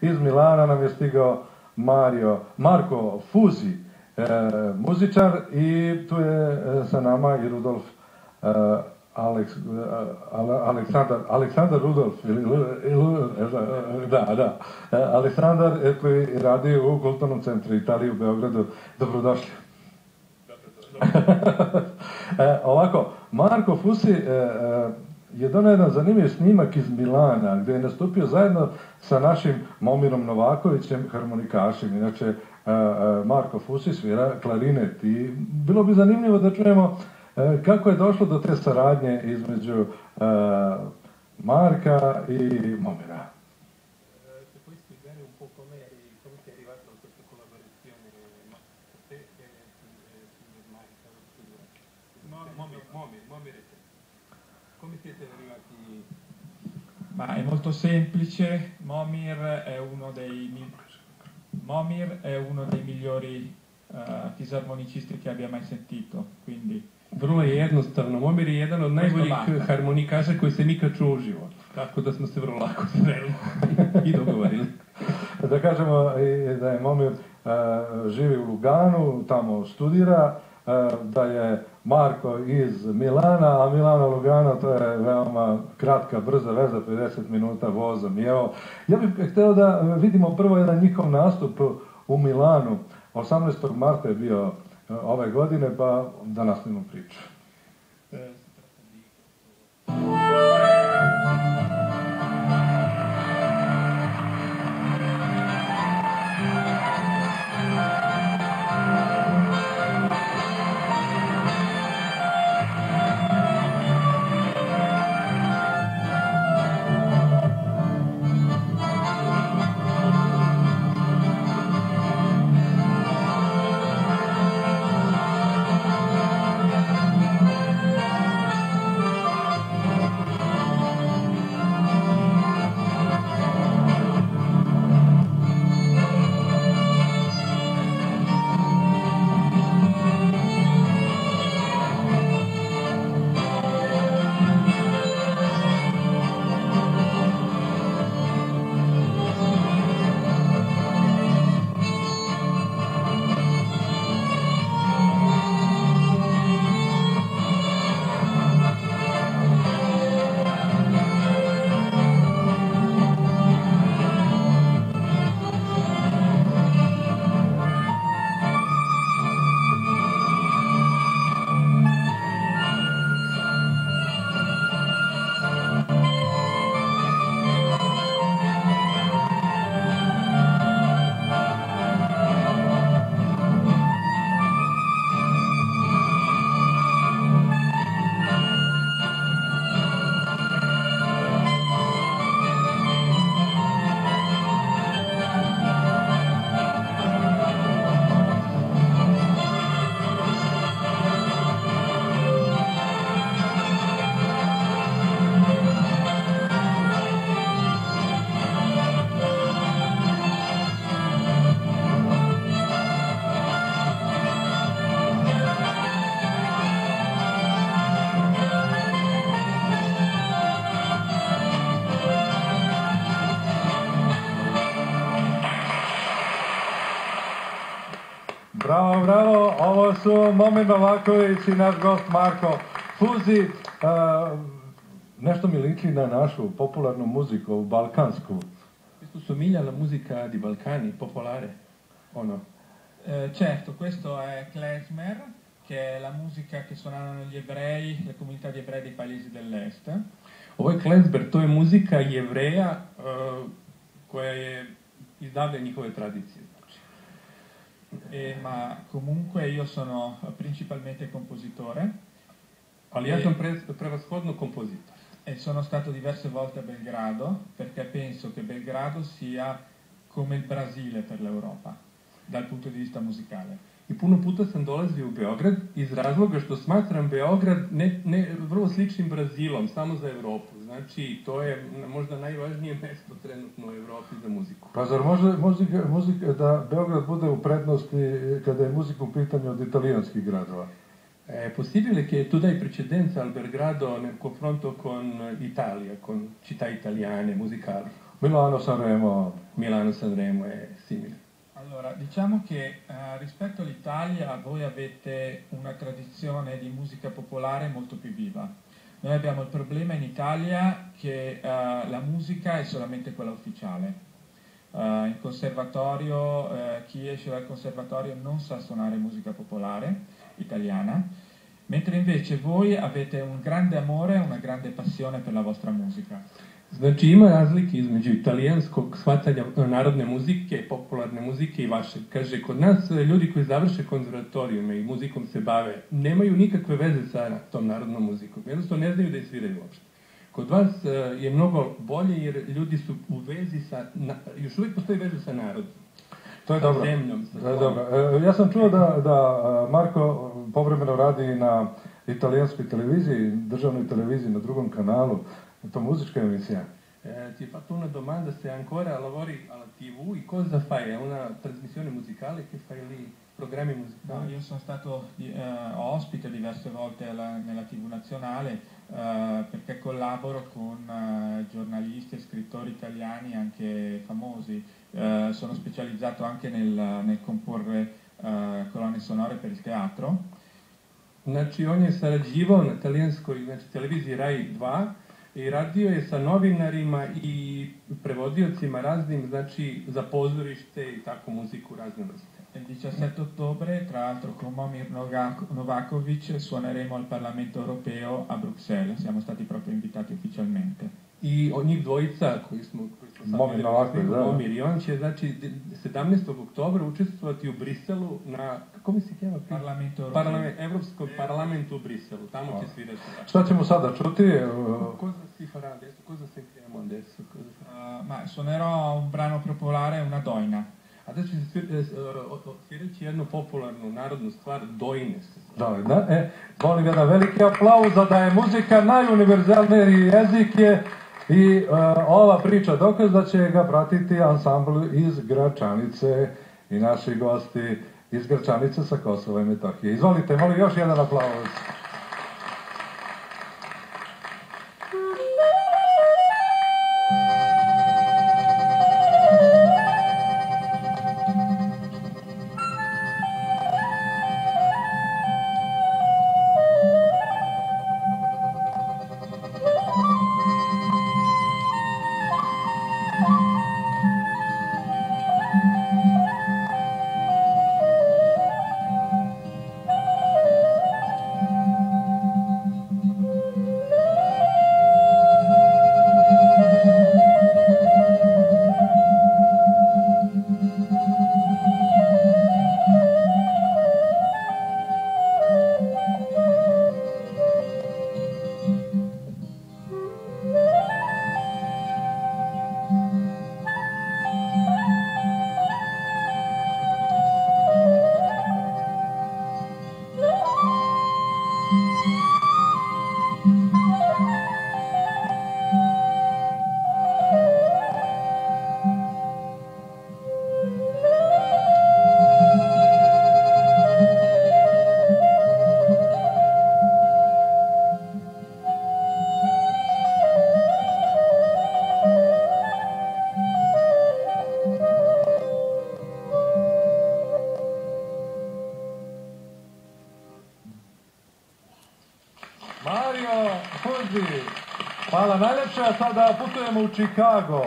Iz Milana nam je stigao Mario, Marko Fuzi, e, muzičar i tu je e, sa nama i Rudolf e, Aleks, e, Aleksandar, Aleksandar Rudolf, ili, e, da, da, Aleksandar koji radi u Kulturnom centru Italije u Beogradu. Dobrodošli. ovako, Marko Fusi e, je donao jedan zanimljiv snimak iz Milana, gde je nastupio zajedno sa našim Momirom Novakovićem, harmonikašem. Inače, Marko Fusi svira klarinet i bilo bi zanimljivo da čujemo kako je došlo do te saradnje između Marka i Momira. Ma è molto semplice, Momir è uno dei, Momir è uno dei migliori uh, fisarmonicisti che abbia mai sentito, quindi... Vrlo je jednostavno, Momir je jedan od najboljih harmonikaša koji se nikad čuo uživo. Tako da smo se vrlo lako sreli i dogovorili. da kažemo da je Momir uh, živi u Luganu, tamo studira, da je Marko iz Milana, a Milana Lugano to je veoma kratka, brza veza, 50 minuta vozom. I evo, ja bih hteo da vidimo prvo jedan njihov nastup u Milanu. 18. marta je bio ove godine, pa da nastavimo priču. Bravo, su Momi Novaković i naš gost Marko Fuzi. Uh, nešto mi liči na našu popularnu muziku, balkansku. Questo somiglia alla musica di Balcani, popolare, o no? Eh, certo, questo è klezmer, che è la musica che suonavano gli ebrei, le comunità di ebrei dei paesi dell'est. Ovo je klezmer, to je muzika jevreja uh, koja je iz davne njihove tradicije. Eh, ma comunque io sono principalmente compositore. Ali ja sam pre, prevashodno. E sono stato diverse volte a Belgrado perché penso che Belgrado sia come il Brasile per l'Europa dal punto di vista musicale. I puno puta sam dolazio u Beograd iz razloga što smatram Beograd ne, ne, vrlo sličnim Brazilom, samo za Evropu. Znači, to je možda najvažnije mesto trenutno u Evropi za muziku. Pa zar može muzika, muzika, da Beograd bude u prednosti kada je muzika u pitanju od italijanskih gradova? È possibile che tu dai precedenza al Belgrado nel confronto con l'Italia, con città italiane, musicali? Milano Sanremo. Milano Sanremo è simile. Allora, diciamo che eh, rispetto all'Italia voi avete una tradizione di musica popolare molto più viva. Noi abbiamo il problema in Italia che eh, la musica è solamente quella ufficiale. Uh, in conservatorio, uh, chi esce dal conservatorio non sa suonare musica popolare italiana, mentre invece voi avete un grande amore e una grande passione per la vostra musica. Znači ima razlike između italijanskog shvatanja narodne muzike, popularne muzike i vaše. Kaže, kod nas ljudi koji završe konzervatorijume i muzikom se bave, nemaju nikakve veze sa tom narodnom muzikom. Jednostavno ne znaju da je sviraju uopšte. Kod vas e, je mnogo bolje jer ljudi su u vezi sa, na, još uvijek postoji veza sa narodom. To je sa dobro. zemljom. Sa To je tvojom. dobro. E, Ja sam čuo da, da e, Marko povremeno radi na italijanskoj televiziji, državnoj televiziji na drugom kanalu. Je to muzička emisija? Eh, ti fa una domanda se ancora lavori alla tv cosa fai? È una trasmissione musicale che fai lì, programmi No, musicali? io sono stato eh, ospite diverse volte alla- nella TV nazionale eh, perché collaboro con eh, giornalisti e scrittori italiani anche famosi. Eh, sono specializzato anche nel, nel comporre eh, colonne sonore per il teatro. Znači, on je sarađivao na talijanskoj znači, televiziji RAI 2 i radio je sa novinarima i prevodiocima raznim, znači, za pozorište i tako muziku razne vrste. Il 17 ottobre, tra l'altro con Momir Novak- Novakovic, suoneremo al Parlamento europeo a Bruxelles. Siamo stati proprio invitati ufficialmente. I od njih dvojica koji smo, koji smo sad Momir da. Momir i on će, znači, de- 17. oktobra učestvovati u Briselu na, kako mi se kjeva? Parlamento europeo. Parlament, Evropskog parlamentu u Briselu, tamo će svirati. Šta ćemo sada čuti? Cosa si farà adesso? Cosa sentiremo adesso? Cosa? Uh, ma suonerò un brano popolare, una doina. Adesso će svir, e, e, sviraći jednu popularnu narodnu stvar, dojne se. Da, da, e, molim jedan veliki aplauz za da je muzika najuniverzalniji jezik je i e, ova priča dokaz da će ga pratiti ansambl iz Gračanice i naši gosti iz Gračanice sa Kosova i Metohije. Izvolite, molim još jedan aplauz. A sada putujemo u Chicago.